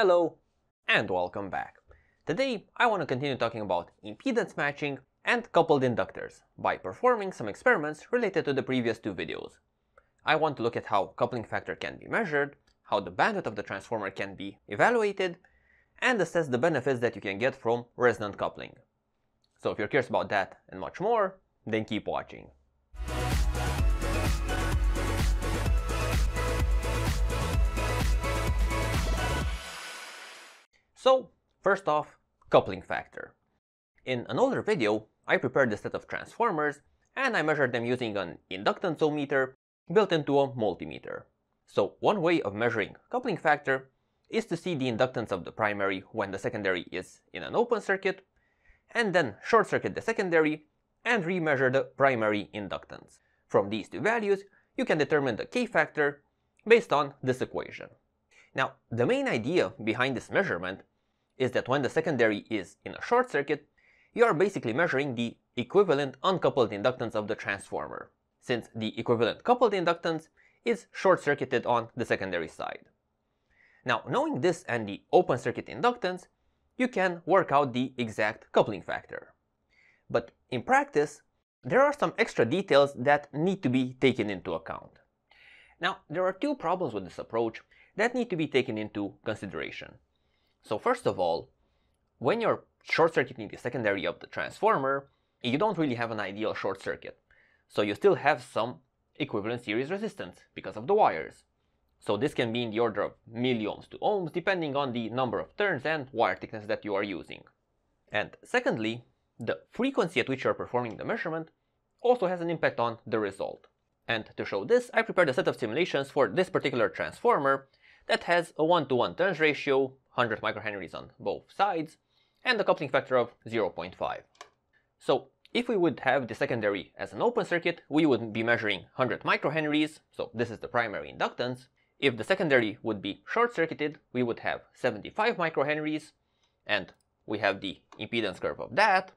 Hello and welcome back. Today I want to continue talking about impedance matching and coupled inductors by performing some experiments related to the previous two videos. I want to look at how coupling factor can be measured, how the bandwidth of the transformer can be evaluated, and assess the benefits that you can get from resonant coupling. So if you're curious about that and much more, then keep watching. So, first off, coupling factor. In an older video, I prepared a set of transformers and I measured them using an inductance meter built into a multimeter. So one way of measuring coupling factor is to see the inductance of the primary when the secondary is in an open circuit, and then short circuit the secondary and remeasure the primary inductance. From these two values, you can determine the K factor based on this equation. Now, the main idea behind this measurement is that when the secondary is in a short circuit, you are basically measuring the equivalent uncoupled inductance of the transformer, since the equivalent coupled inductance is short-circuited on the secondary side. Now, knowing this and the open circuit inductance, you can work out the exact coupling factor. But in practice, there are some extra details that need to be taken into account. Now, there are two problems with this approach that need to be taken into consideration. So first of all, when you're short-circuiting the secondary of the transformer, you don't really have an ideal short circuit. So you still have some equivalent series resistance because of the wires. So this can be in the order of milliohms to ohms depending on the number of turns and wire thickness that you are using. And secondly, the frequency at which you are performing the measurement also has an impact on the result. And to show this, I prepared a set of simulations for this particular transformer that has a 1 to 1 turns ratio, 100 microhenries on both sides, and a coupling factor of 0.5. So if we would have the secondary as an open circuit, we would be measuring 100 microhenries, so this is the primary inductance. If the secondary would be short-circuited, we would have 75 microhenries, and we have the impedance curve of that.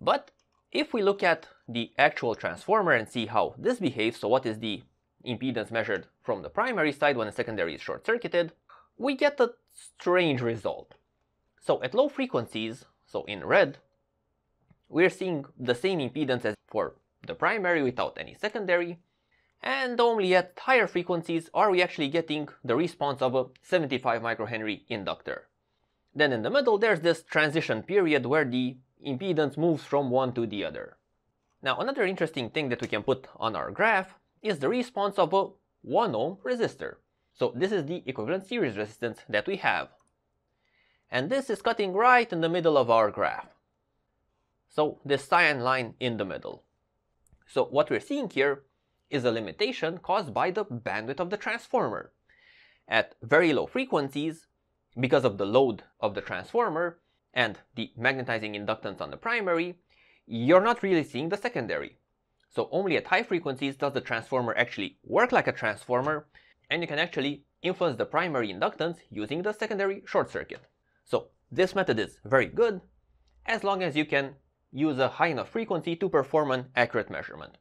But if we look at the actual transformer and see how this behaves, so what is the impedance measured from the primary side when the secondary is short-circuited, we get a strange result. So at low frequencies, so in red, we're seeing the same impedance as for the primary without any secondary, and only at higher frequencies are we actually getting the response of a 75 microhenry inductor. Then in the middle there's this transition period where the impedance moves from one to the other. Now another interesting thing that we can put on our graph is the response of a 1 ohm resistor. So this is the equivalent series resistance that we have. And this is cutting right in the middle of our graph. So this cyan line in the middle. So what we're seeing here is a limitation caused by the bandwidth of the transformer. At very low frequencies, because of the load of the transformer and the magnetizing inductance on the primary, you're not really seeing the secondary. So only at high frequencies does the transformer actually work like a transformer and you can actually influence the primary inductance using the secondary short circuit. So this method is very good as long as you can use a high enough frequency to perform an accurate measurement.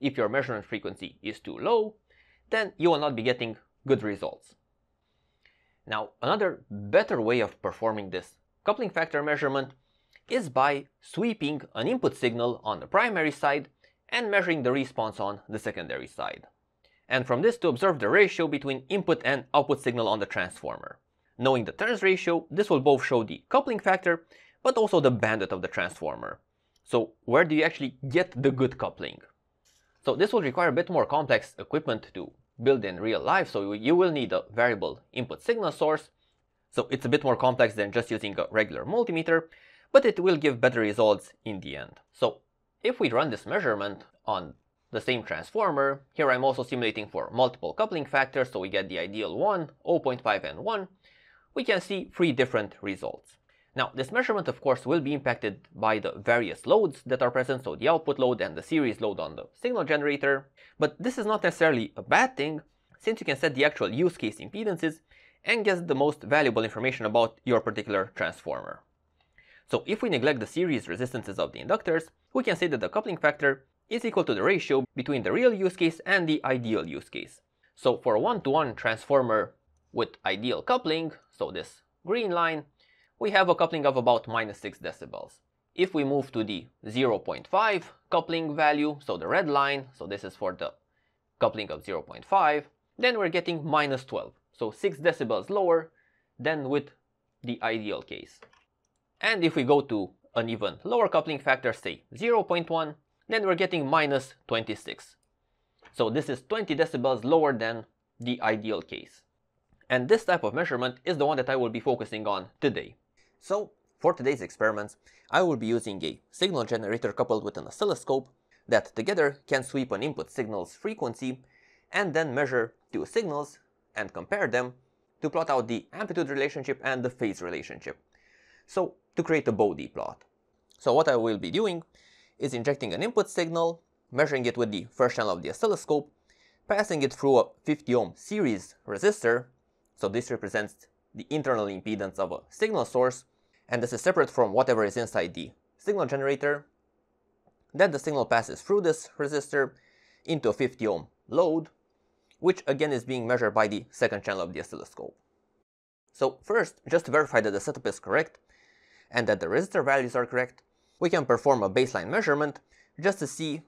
If your measurement frequency is too low, then you will not be getting good results. Now, another better way of performing this coupling factor measurement is by sweeping an input signal on the primary side and measuring the response on the secondary side. And from this to observe the ratio between input and output signal on the transformer. Knowing the turns ratio, this will both show the coupling factor, but also the bandwidth of the transformer. So where do you actually get the good coupling? So this will require a bit more complex equipment to build in real life, so you will need a variable input signal source. So it's a bit more complex than just using a regular multimeter, but it will give better results in the end. So if we run this measurement on the same transformer, here I'm also simulating for multiple coupling factors, so we get the ideal 1, 0.5 and 1, we can see three different results. Now, this measurement, of course, will be impacted by the various loads that are present, so the output load and the series load on the signal generator. But this is not necessarily a bad thing, since you can set the actual use case impedances and get the most valuable information about your particular transformer. So if we neglect the series resistances of the inductors, we can say that the coupling factor is equal to the ratio between the real use case and the ideal use case. So for a one-to-one -one transformer with ideal coupling, so this green line, we have a coupling of about minus 6 decibels. If we move to the 0.5 coupling value, so the red line, so this is for the coupling of 0.5, then we're getting minus 12, so 6 decibels lower than with the ideal case. And if we go to an even lower coupling factor, say 0.1, then we're getting minus 26. So this is 20 decibels lower than the ideal case. And this type of measurement is the one that I will be focusing on today. So for today's experiments, I will be using a signal generator coupled with an oscilloscope that together can sweep an input signal's frequency and then measure two signals and compare them to plot out the amplitude relationship and the phase relationship. So to create a Bode plot. So what I will be doing is injecting an input signal, measuring it with the first channel of the oscilloscope, passing it through a 50 ohm series resistor, so this represents the internal impedance of a signal source, and this is separate from whatever is inside the signal generator. Then the signal passes through this resistor into a 50 ohm load, which again is being measured by the second channel of the oscilloscope. So first, just to verify that the setup is correct and that the resistor values are correct, we can perform a baseline measurement just to see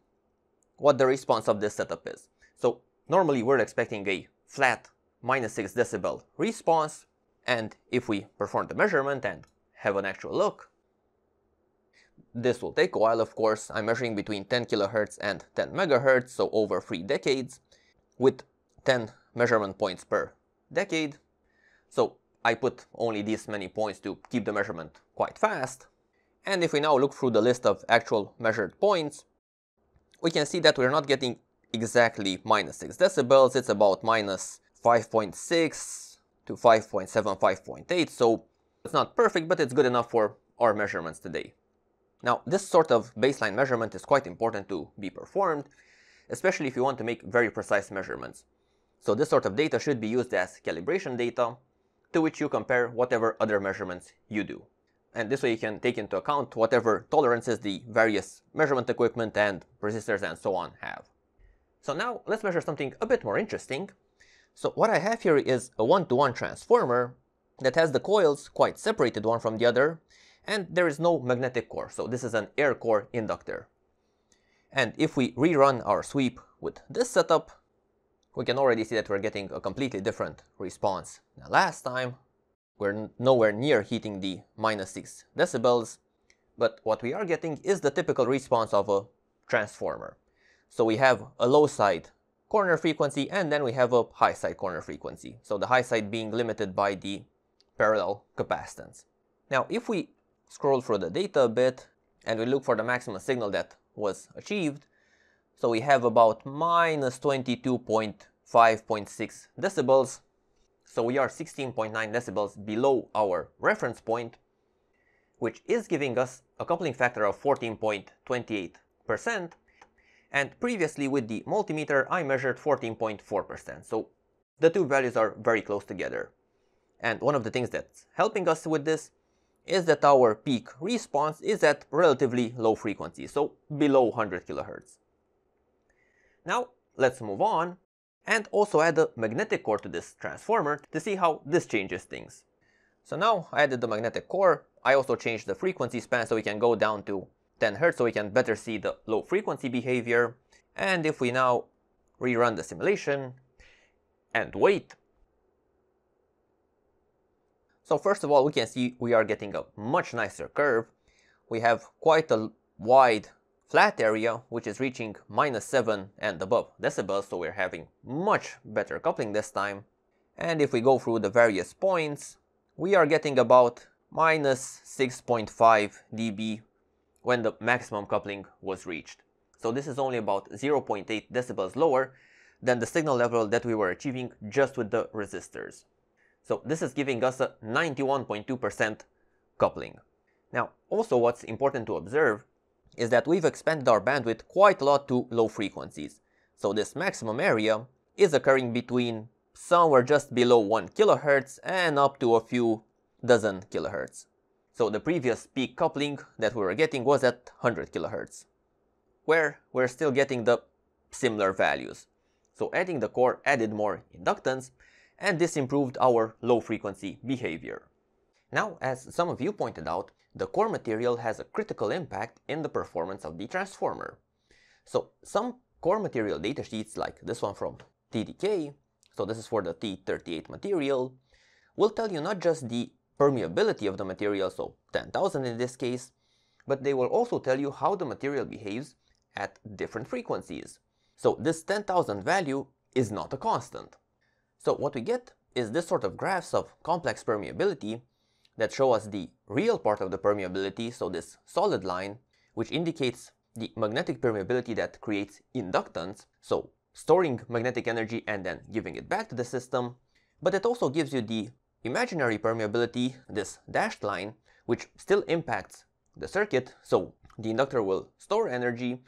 what the response of this setup is. So normally we're expecting a flat minus 6 decibel response and if we perform the measurement and have an actual look, this will take a while of course, I'm measuring between 10 kHz and 10 MHz, so over 3 decades, with 10 measurement points per decade. So I put only these many points to keep the measurement quite fast. And if we now look through the list of actual measured points, we can see that we're not getting exactly minus 6 decibels, it's about minus 5.6 to 5.7, 5.8, so it's not perfect, but it's good enough for our measurements today. Now, this sort of baseline measurement is quite important to be performed, especially if you want to make very precise measurements. So this sort of data should be used as calibration data, to which you compare whatever other measurements you do and this way you can take into account whatever tolerances the various measurement equipment and resistors and so on have. So now let's measure something a bit more interesting. So what I have here is a one-to-one -one transformer that has the coils quite separated one from the other and there is no magnetic core, so this is an air core inductor. And if we rerun our sweep with this setup, we can already see that we're getting a completely different response. Now last time we're nowhere near hitting the minus 6 decibels, but what we are getting is the typical response of a transformer. So we have a low side corner frequency and then we have a high side corner frequency. So the high side being limited by the parallel capacitance. Now if we scroll through the data a bit and we look for the maximum signal that was achieved, so we have about minus 22.5.6 decibels so we are 16.9 decibels below our reference point, which is giving us a coupling factor of 14.28%. And previously with the multimeter, I measured 14.4%. So the two values are very close together. And one of the things that's helping us with this is that our peak response is at relatively low frequency, so below 100 kHz. Now, let's move on and also add a magnetic core to this transformer to see how this changes things. So now I added the magnetic core, I also changed the frequency span so we can go down to 10 Hz so we can better see the low frequency behavior. And if we now rerun the simulation and wait. So first of all, we can see we are getting a much nicer curve. We have quite a wide flat area, which is reaching minus 7 and above decibels, so we're having much better coupling this time. And if we go through the various points, we are getting about minus 6.5 dB when the maximum coupling was reached. So this is only about 0.8 decibels lower than the signal level that we were achieving just with the resistors. So this is giving us a 91.2% coupling. Now also what's important to observe is that we've expanded our bandwidth quite a lot to low frequencies. So this maximum area is occurring between somewhere just below 1 kHz and up to a few dozen kHz. So the previous peak coupling that we were getting was at 100 kHz, where we're still getting the similar values. So adding the core added more inductance, and this improved our low frequency behavior. Now, as some of you pointed out, the core material has a critical impact in the performance of the transformer. So some core material datasheets like this one from TDK, so this is for the T38 material, will tell you not just the permeability of the material, so 10,000 in this case, but they will also tell you how the material behaves at different frequencies. So this 10,000 value is not a constant. So what we get is this sort of graphs of complex permeability that show us the real part of the permeability, so this solid line, which indicates the magnetic permeability that creates inductance, so storing magnetic energy and then giving it back to the system, but it also gives you the imaginary permeability, this dashed line, which still impacts the circuit, so the inductor will store energy,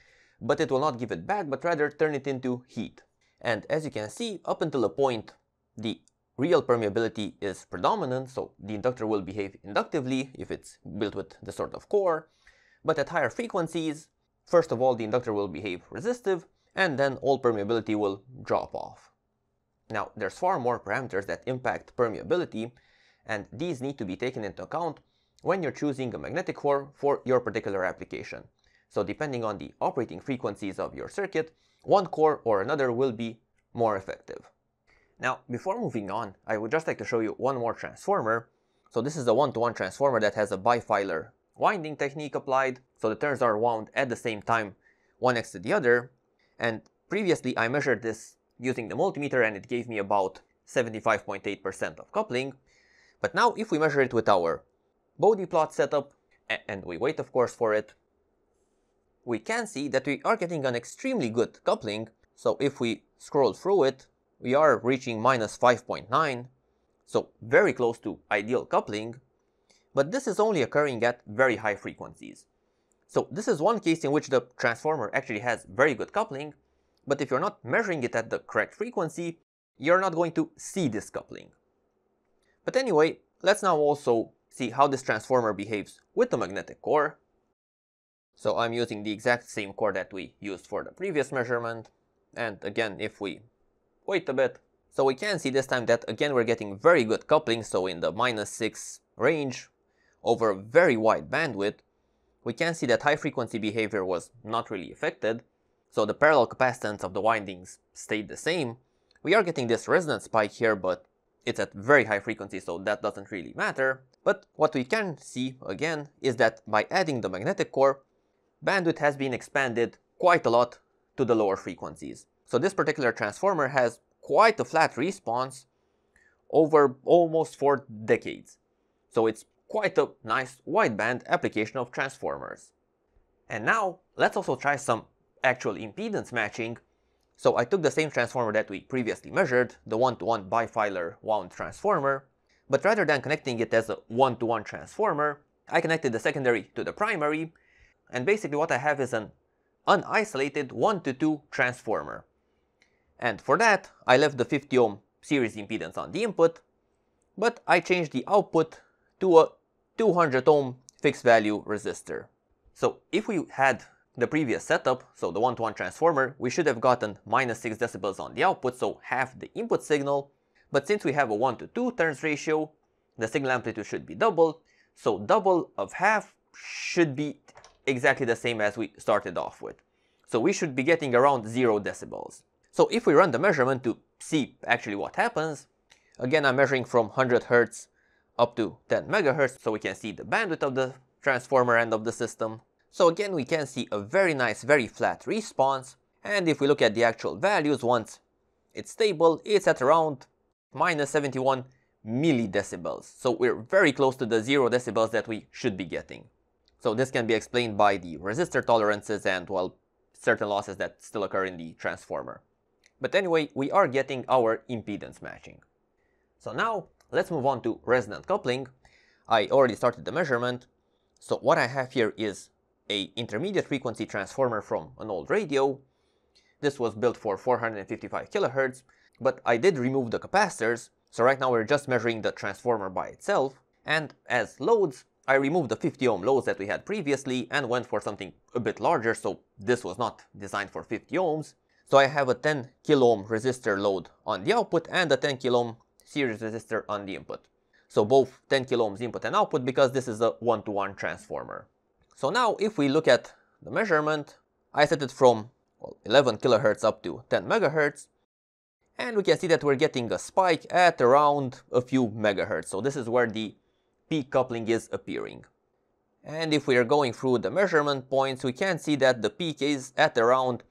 but it will not give it back, but rather turn it into heat. And as you can see, up until a point, the real permeability is predominant, so the inductor will behave inductively if it's built with this sort of core. But at higher frequencies, first of all, the inductor will behave resistive, and then all permeability will drop off. Now, there's far more parameters that impact permeability, and these need to be taken into account when you're choosing a magnetic core for your particular application. So depending on the operating frequencies of your circuit, one core or another will be more effective. Now, before moving on, I would just like to show you one more transformer. So this is a one-to-one -one transformer that has a bifilar winding technique applied, so the turns are wound at the same time, one next to the other. And previously I measured this using the multimeter and it gave me about 75.8% of coupling. But now if we measure it with our Bode plot setup, and we wait of course for it, we can see that we are getting an extremely good coupling. So if we scroll through it, we are reaching minus 5.9, so very close to ideal coupling, but this is only occurring at very high frequencies. So this is one case in which the transformer actually has very good coupling, but if you're not measuring it at the correct frequency, you're not going to see this coupling. But anyway, let's now also see how this transformer behaves with the magnetic core. So I'm using the exact same core that we used for the previous measurement. And again, if we wait a bit, so we can see this time that again we're getting very good coupling, so in the minus 6 range over a very wide bandwidth, we can see that high frequency behavior was not really affected, so the parallel capacitance of the windings stayed the same. We are getting this resonance spike here, but it's at very high frequency, so that doesn't really matter. But what we can see, again, is that by adding the magnetic core, bandwidth has been expanded quite a lot to the lower frequencies. So this particular transformer has quite a flat response over almost four decades. So it's quite a nice wideband application of transformers. And now let's also try some actual impedance matching so I took the same transformer that we previously measured, the one-to-one -one bifilar wound transformer, but rather than connecting it as a one-to-one -one transformer, I connected the secondary to the primary, and basically what I have is an unisolated 1 to 2 transformer. And for that, I left the 50 ohm series impedance on the input, but I changed the output to a 200 ohm fixed value resistor. So if we had the previous setup, so the one-to-one -one transformer, we should have gotten minus 6 decibels on the output, so half the input signal. But since we have a 1 to 2 turns ratio, the signal amplitude should be double, so double of half should be exactly the same as we started off with. So we should be getting around 0 decibels. So if we run the measurement to see actually what happens, again I'm measuring from 100 Hz up to 10 megahertz, so we can see the bandwidth of the transformer end of the system. So again, we can see a very nice, very flat response. And if we look at the actual values, once it's stable, it's at around minus 71 millidecibels. So we're very close to the zero decibels that we should be getting. So this can be explained by the resistor tolerances and, well, certain losses that still occur in the transformer. But anyway, we are getting our impedance matching. So now, let's move on to resonant coupling. I already started the measurement. So what I have here is a intermediate frequency transformer from an old radio. This was built for 455 kilohertz, but I did remove the capacitors, so right now we're just measuring the transformer by itself. And as loads, I removed the 50 ohm loads that we had previously and went for something a bit larger, so this was not designed for 50 ohms. So I have a 10 kilo ohm resistor load on the output and a 10 kilo ohm series resistor on the input. so both 10 kilo ohms input and output because this is a one-to-one -one transformer. So now if we look at the measurement, I set it from well, 11 kilohertz up to 10 megahertz, and we can see that we're getting a spike at around a few megahertz. So this is where the peak coupling is appearing. And if we are going through the measurement points, we can see that the peak is at around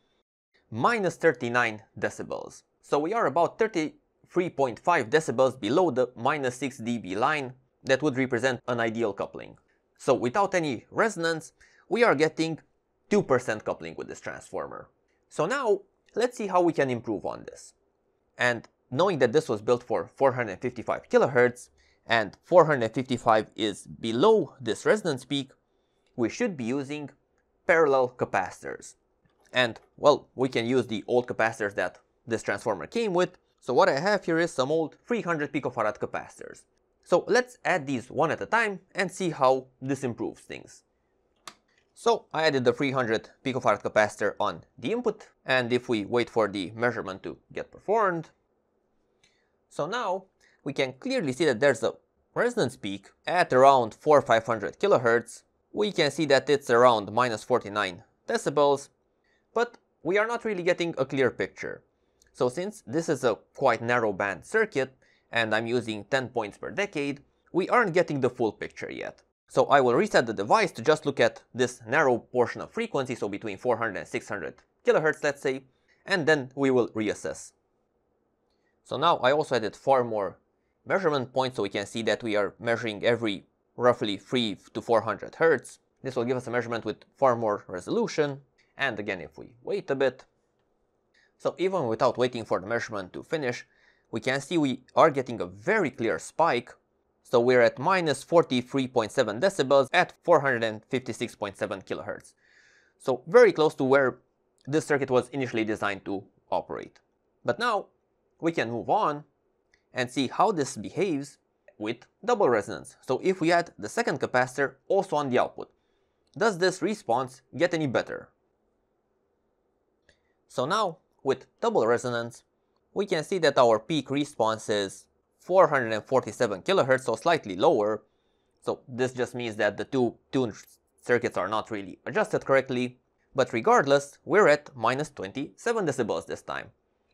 minus 39 decibels. So we are about 33.5 decibels below the minus 6 dB line that would represent an ideal coupling. So without any resonance, we are getting 2% coupling with this transformer. So now, let's see how we can improve on this. And knowing that this was built for 455 kilohertz, and 455 is below this resonance peak, we should be using parallel capacitors. And, well, we can use the old capacitors that this transformer came with, so what I have here is some old 300 picofarad capacitors. So let's add these one at a time and see how this improves things. So I added the 300 picofarad capacitor on the input, and if we wait for the measurement to get performed, so now we can clearly see that there's a resonance peak at around 4500 kilohertz. We can see that it's around minus 49 decibels, but we are not really getting a clear picture. So since this is a quite narrow band circuit, and I'm using 10 points per decade, we aren't getting the full picture yet. So I will reset the device to just look at this narrow portion of frequency, so between 400 and 600 kilohertz, let's say, and then we will reassess. So now I also added far more measurement points so we can see that we are measuring every roughly 3 to 400 hertz. This will give us a measurement with far more resolution. And again, if we wait a bit, so even without waiting for the measurement to finish, we can see we are getting a very clear spike. So we're at minus 43.7 decibels at 456.7 kilohertz. So very close to where this circuit was initially designed to operate. But now we can move on and see how this behaves with double resonance. So if we add the second capacitor also on the output, does this response get any better? So now with double resonance, we can see that our peak response is 447 kHz, so slightly lower. So this just means that the two tuned circuits are not really adjusted correctly. But regardless, we're at minus 27 decibels this time.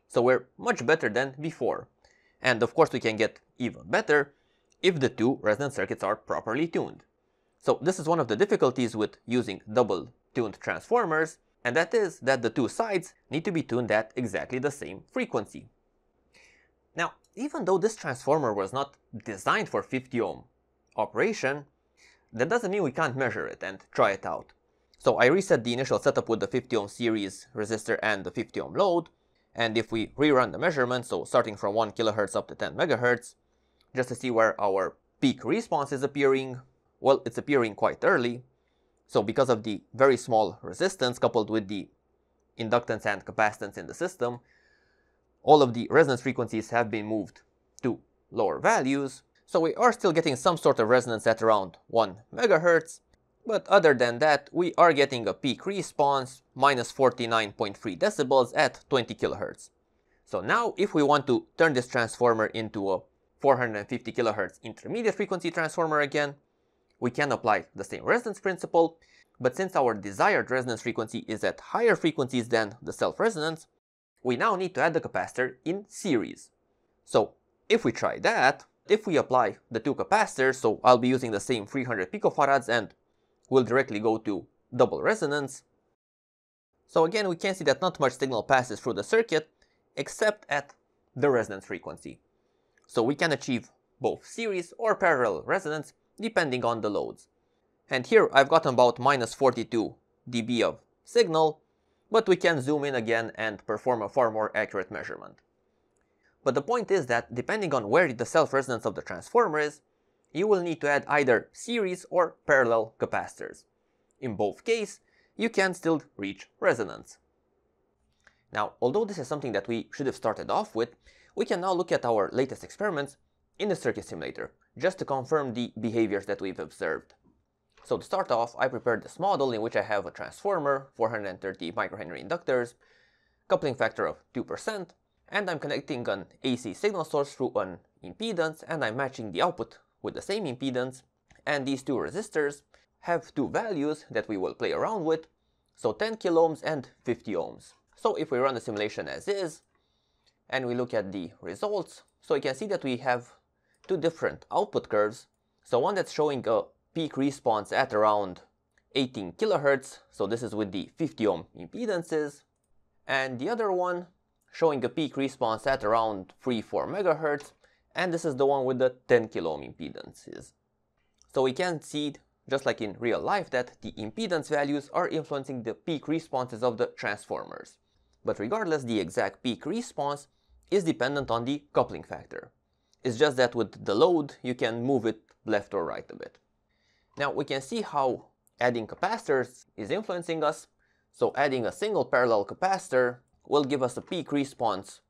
So we're much better than before. And of course we can get even better if the two resonance circuits are properly tuned. So this is one of the difficulties with using double tuned transformers, and that is that the two sides need to be tuned at exactly the same frequency. Now, even though this transformer was not designed for 50 ohm operation, that doesn't mean we can't measure it and try it out. So I reset the initial setup with the 50 ohm series resistor and the 50 ohm load, and if we rerun the measurement, so starting from 1 kilohertz up to 10 megahertz, just to see where our peak response is appearing, well, it's appearing quite early. So because of the very small resistance coupled with the inductance and capacitance in the system, all of the resonance frequencies have been moved to lower values. So we are still getting some sort of resonance at around 1 megahertz, but other than that, we are getting a peak response, minus 49.3 decibels at 20 kilohertz. So now if we want to turn this transformer into a 450 kilohertz intermediate frequency transformer again, we can apply the same resonance principle, but since our desired resonance frequency is at higher frequencies than the self-resonance, we now need to add the capacitor in series. So if we try that, if we apply the two capacitors, so I'll be using the same 300 picofarads and we'll directly go to double resonance. So again, we can see that not much signal passes through the circuit, except at the resonance frequency. So we can achieve both series or parallel resonance depending on the loads. And here I've gotten about minus 42 dB of signal, but we can zoom in again and perform a far more accurate measurement. But the point is that depending on where the self-resonance of the transformer is, you will need to add either series or parallel capacitors. In both cases, you can still reach resonance. Now, although this is something that we should have started off with, we can now look at our latest experiments in the circuit simulator, just to confirm the behaviors that we've observed. So to start off, I prepared this model in which I have a transformer, 430 microhenry inductors, coupling factor of 2%, and I'm connecting an AC signal source through an impedance and I'm matching the output with the same impedance, and these two resistors have two values that we will play around with, so 10 kilo ohms and 50 ohms. So if we run the simulation as is, and we look at the results, so you can see that we have two different output curves. So one that's showing a peak response at around 18 kilohertz, so this is with the 50 ohm impedances, and the other one showing a peak response at around 3-4 megahertz, and this is the one with the 10 kilo ohm impedances. So we can see, just like in real life, that the impedance values are influencing the peak responses of the transformers. But regardless, the exact peak response is dependent on the coupling factor. It's just that with the load, you can move it left or right a bit. Now we can see how adding capacitors is influencing us. So adding a single parallel capacitor will give us a peak response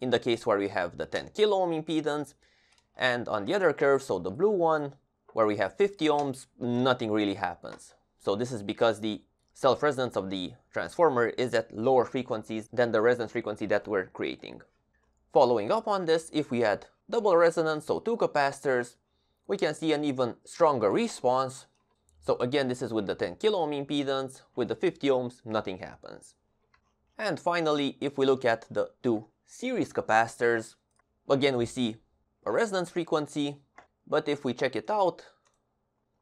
in the case where we have the 10 kilo ohm impedance. And on the other curve, so the blue one, where we have 50 ohms, nothing really happens. So this is because the self-resonance of the transformer is at lower frequencies than the resonance frequency that we're creating. Following up on this, if we add double resonance, so two capacitors, we can see an even stronger response. So again, this is with the 10 kilo ohm impedance, with the 50 ohms, nothing happens. And finally, if we look at the two series capacitors, again we see a resonance frequency, but if we check it out,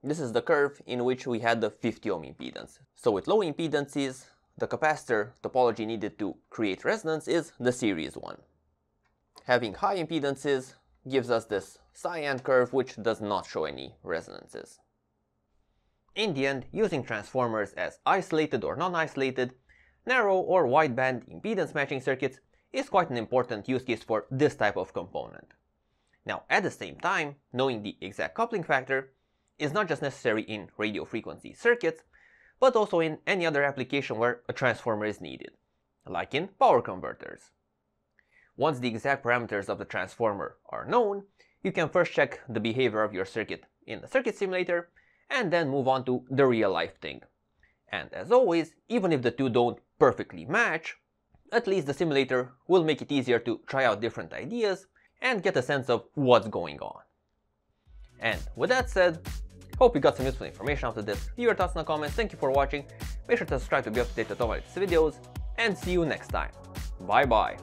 this is the curve in which we had the 50 ohm impedance. So with low impedances, the capacitor topology needed to create resonance is the series one. Having high impedances gives us this cyan curve which does not show any resonances. In the end, using transformers as isolated or non-isolated, narrow or wideband impedance matching circuits is quite an important use case for this type of component. Now, at the same time, knowing the exact coupling factor is not just necessary in radio frequency circuits, but also in any other application where a transformer is needed, like in power converters. Once the exact parameters of the transformer are known, you can first check the behavior of your circuit in the circuit simulator, and then move on to the real life thing. And as always, even if the two don't perfectly match, at least the simulator will make it easier to try out different ideas and get a sense of what's going on. And with that said, hope you got some useful information after this. Leave your thoughts in the comments, thank you for watching, make sure to subscribe to be up to date with all my videos, and see you next time. Bye bye.